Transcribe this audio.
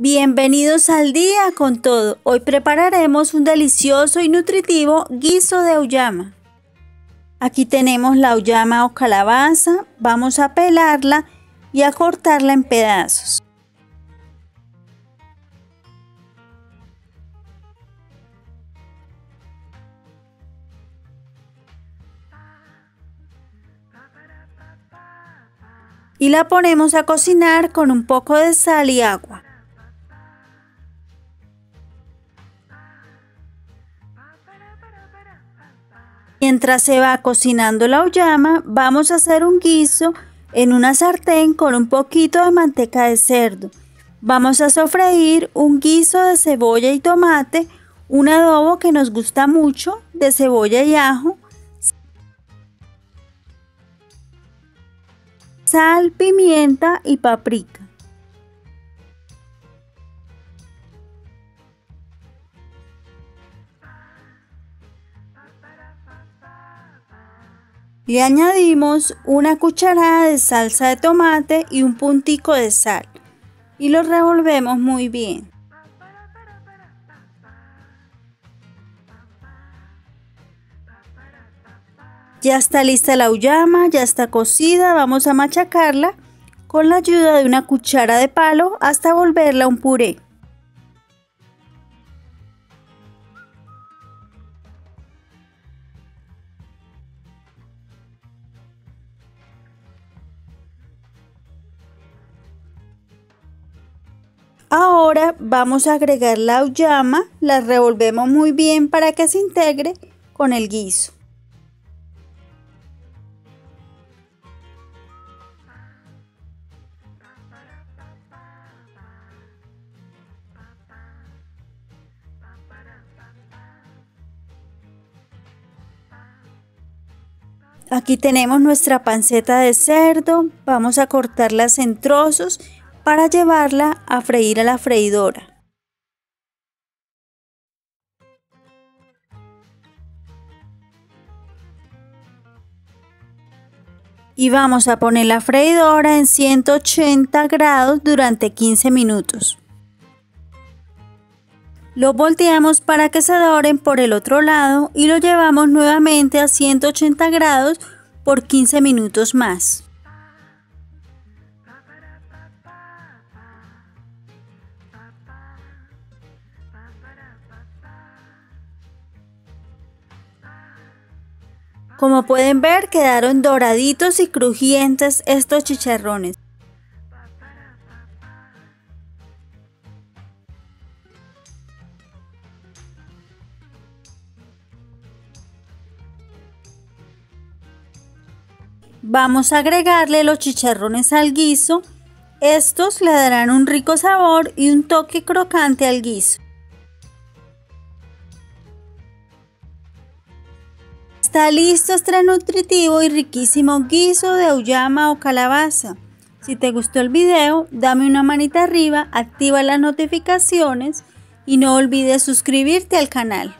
Bienvenidos al día con todo. Hoy prepararemos un delicioso y nutritivo guiso de auyama. Aquí tenemos la auyama o calabaza. Vamos a pelarla y a cortarla en pedazos. Y la ponemos a cocinar con un poco de sal y agua. Mientras se va cocinando la auyama, vamos a hacer un guiso en una sartén con un poquito de manteca de cerdo. Vamos a sofreír un guiso de cebolla y tomate, un adobo que nos gusta mucho de cebolla y ajo, sal, pimienta y paprika. Le añadimos una cucharada de salsa de tomate y un puntico de sal y lo revolvemos muy bien. Ya está lista la uyama, ya está cocida, vamos a machacarla con la ayuda de una cuchara de palo hasta volverla un puré. Ahora vamos a agregar la auyama, la revolvemos muy bien para que se integre con el guiso. Aquí tenemos nuestra panceta de cerdo, vamos a cortarlas en trozos para llevarla a freír a la freidora. Y vamos a poner la freidora en 180 grados durante 15 minutos. Lo volteamos para que se doren por el otro lado y lo llevamos nuevamente a 180 grados por 15 minutos más. Como pueden ver, quedaron doraditos y crujientes estos chicharrones. Vamos a agregarle los chicharrones al guiso. Estos le darán un rico sabor y un toque crocante al guiso. Está listo este nutritivo y riquísimo guiso de auyama o calabaza. Si te gustó el video, dame una manita arriba, activa las notificaciones y no olvides suscribirte al canal.